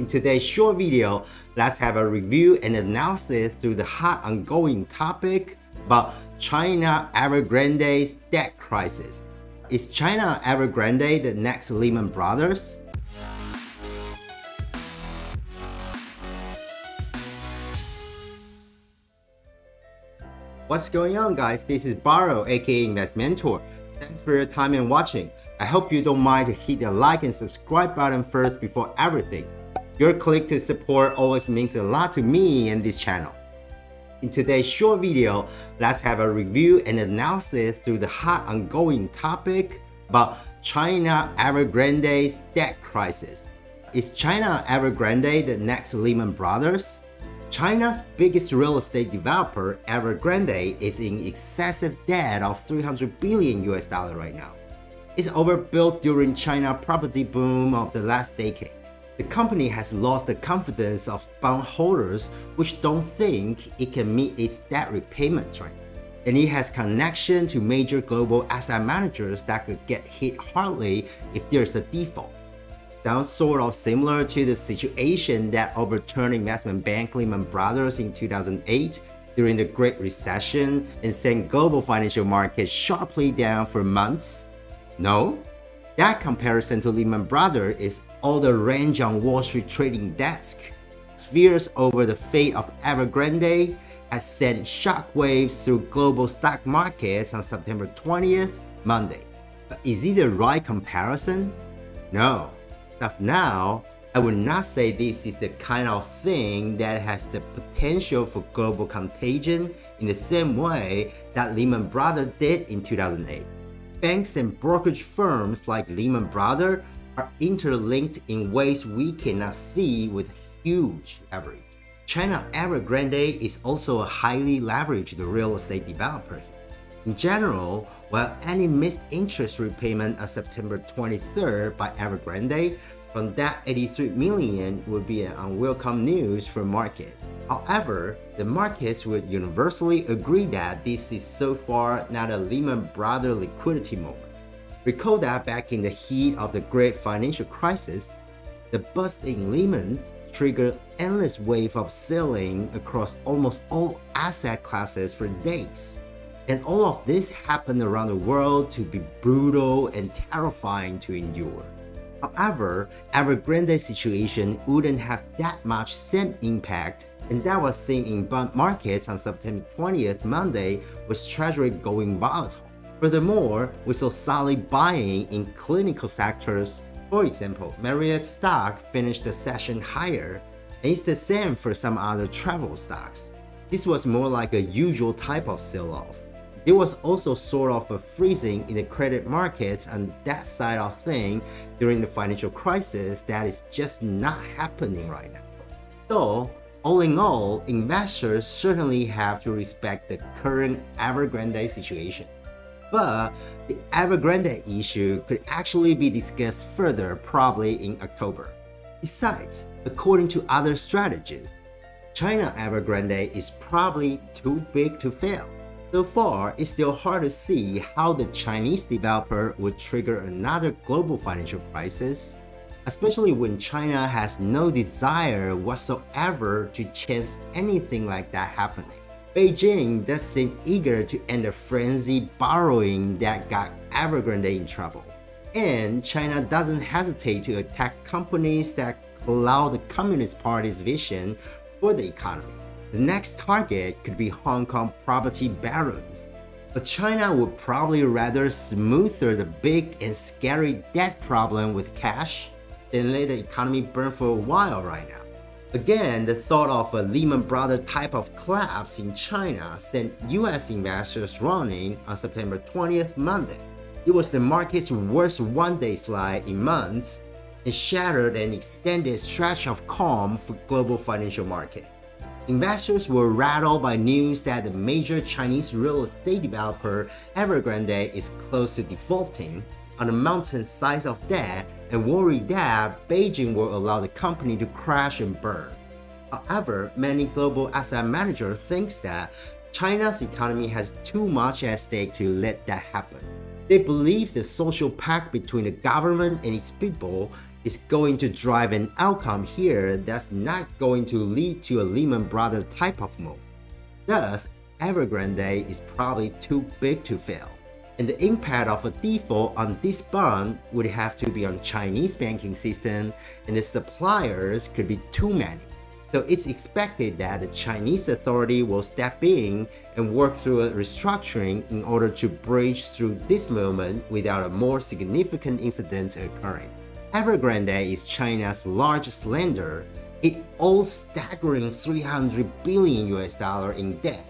In today's short video, let's have a review and analysis through the hot ongoing topic about China Evergrande's debt crisis. Is China Evergrande the next Lehman Brothers? What's going on guys? This is Barro aka Investmentor. Thanks for your time and watching. I hope you don't mind to hit the like and subscribe button first before everything. Your click to support always means a lot to me and this channel. In today's short video, let's have a review and analysis through the hot ongoing topic about China Evergrande's debt crisis. Is China Evergrande the next Lehman Brothers? China's biggest real estate developer, Evergrande, is in excessive debt of 300 billion US dollar right now. It's overbuilt during China property boom of the last decade. The company has lost the confidence of bondholders which don't think it can meet its debt repayments right and it has connection to major global asset managers that could get hit hardly if there's a default. Sounds sort of similar to the situation that overturned investment bank Lehman Brothers in 2008 during the Great Recession and sent global financial markets sharply down for months? No? That comparison to Lehman Brothers is all the range on Wall Street trading desk. Fears over the fate of Evergrande has sent shockwaves through global stock markets on September 20th, Monday. But is it the right comparison? No. But now, I would not say this is the kind of thing that has the potential for global contagion in the same way that Lehman Brothers did in 2008. Banks and brokerage firms like Lehman Brothers are interlinked in ways we cannot see with huge leverage. China Evergrande is also a highly leveraged real estate developer. In general, while any missed interest repayment on September 23rd by Evergrande from that 83 million would be an unwelcome news for market. However, the markets would universally agree that this is so far not a Lehman Brothers liquidity moment. Recall that back in the heat of the great financial crisis, the bust in Lehman triggered endless wave of selling across almost all asset classes for days. And all of this happened around the world to be brutal and terrifying to endure. However, Evergrande's situation wouldn't have that much same impact and that was seen in bond markets on September 20th Monday with treasury going volatile. Furthermore, we saw solid buying in clinical sectors. For example, Marriott stock finished the session higher, and it's the same for some other travel stocks. This was more like a usual type of sell-off. There was also sort of a freezing in the credit markets on that side of thing during the financial crisis that is just not happening right now. So, all in all, investors certainly have to respect the current Evergrande situation but the Evergrande issue could actually be discussed further probably in October. Besides, according to other strategists, China Evergrande is probably too big to fail. So far, it's still hard to see how the Chinese developer would trigger another global financial crisis, especially when China has no desire whatsoever to chance anything like that happening. Beijing does seem eager to end the frenzy borrowing that got Evergrande in trouble. And China doesn't hesitate to attack companies that cloud the Communist Party's vision for the economy. The next target could be Hong Kong property barons. But China would probably rather smoother the big and scary debt problem with cash than let the economy burn for a while right now. Again, the thought of a Lehman Brothers type of collapse in China sent US investors running on September 20th Monday. It was the market's worst one-day slide in months and shattered an extended stretch of calm for global financial markets. Investors were rattled by news that the major Chinese real estate developer Evergrande is close to defaulting on the mountain size of debt and worried that Beijing will allow the company to crash and burn. However, many global asset managers think that China's economy has too much at stake to let that happen. They believe the social pact between the government and its people is going to drive an outcome here that's not going to lead to a Lehman Brothers type of move. Thus, Evergrande is probably too big to fail. And the impact of a default on this bond would have to be on Chinese banking system and the suppliers could be too many. So it's expected that the Chinese authority will step in and work through a restructuring in order to bridge through this moment without a more significant incident occurring. Evergrande is China's largest lender. It owes staggering 300 billion US dollar in debt,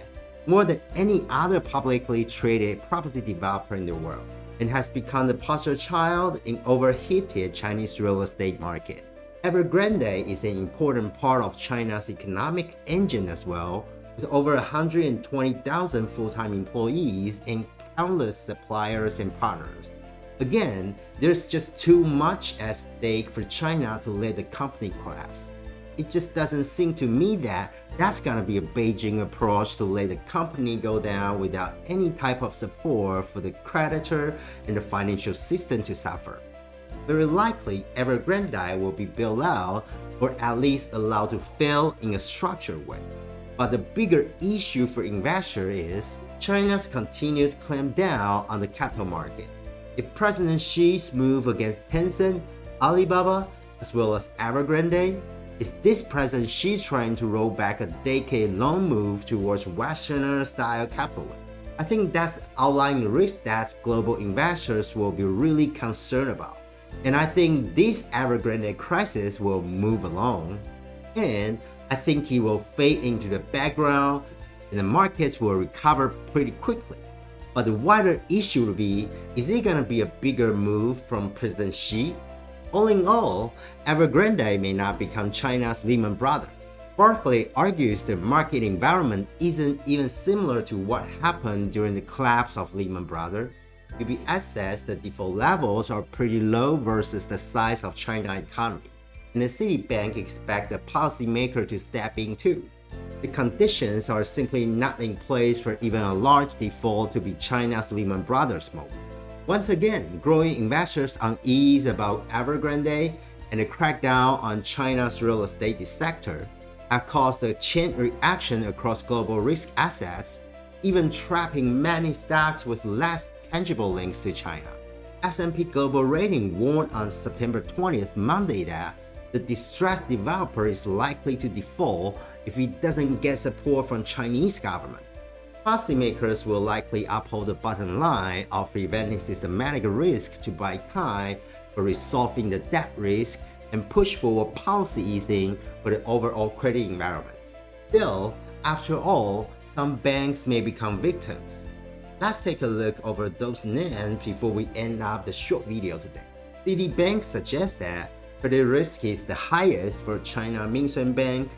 more than any other publicly traded property developer in the world, and has become the poster child in overheated Chinese real estate market. Evergrande is an important part of China's economic engine as well, with over 120,000 full-time employees and countless suppliers and partners. Again, there's just too much at stake for China to let the company collapse. It just doesn't seem to me that that's gonna be a Beijing approach to let the company go down without any type of support for the creditor and the financial system to suffer. Very likely, Evergrande will be bailed out or at least allowed to fail in a structured way. But the bigger issue for investors is China's continued clampdown on the capital market. If President Xi's move against Tencent, Alibaba, as well as Evergrande, is this President Xi trying to roll back a decade-long move towards Westerner-style capitalism? I think that's outlying the risk that global investors will be really concerned about. And I think this Evergrande crisis will move along. And I think it will fade into the background and the markets will recover pretty quickly. But the wider issue will be, is it gonna be a bigger move from President Xi? All in all, Evergrande may not become China's Lehman Brothers. Barclay argues the market environment isn't even similar to what happened during the collapse of Lehman Brothers. Be assessed, the default levels are pretty low versus the size of China economy, and the Citibank expect the policymaker to step in too. The conditions are simply not in place for even a large default to be China's Lehman Brothers mode. Once again, growing investors' unease about Evergrande and the crackdown on China's real estate sector have caused a chain reaction across global risk assets, even trapping many stocks with less tangible links to China. S&P Global Rating warned on September 20th Monday that the distressed developer is likely to default if he doesn't get support from Chinese government. Policymakers will likely uphold the bottom line of preventing systematic risk to buy time for resolving the debt risk and push forward policy easing for the overall credit environment. Still, after all, some banks may become victims. Let's take a look over those names before we end up the short video today. Citibank suggests that credit risk is the highest for China Minsheng Bank,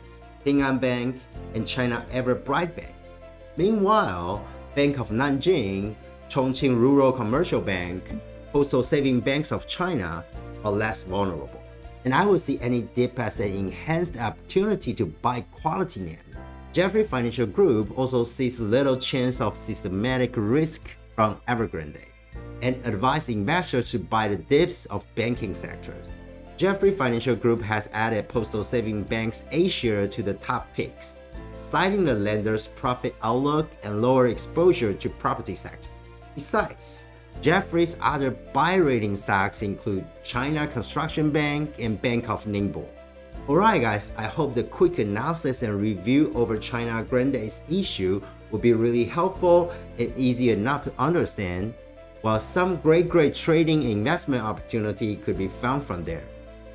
Ping An Bank, and China Everbright Bank. Meanwhile, Bank of Nanjing, Chongqing Rural Commercial Bank, Postal Saving Banks of China are less vulnerable. And I would see any dip as an enhanced opportunity to buy quality names. Jefferies Financial Group also sees little chance of systematic risk from Evergrande and advise investors to buy the dips of banking sectors. Jefferies Financial Group has added Postal Saving Bank's A-share to the top picks, citing the lender's profit outlook and lower exposure to property sector. Besides, Jefferies' other buy rating stocks include China Construction Bank and Bank of Ningbo. Alright guys, I hope the quick analysis and review over China Grande's issue will be really helpful and easy enough to understand, while some great great trading investment opportunity could be found from there.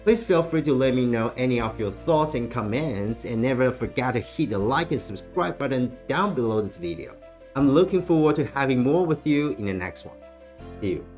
Please feel free to let me know any of your thoughts and comments and never forget to hit the like and subscribe button down below this video. I'm looking forward to having more with you in the next one. See you.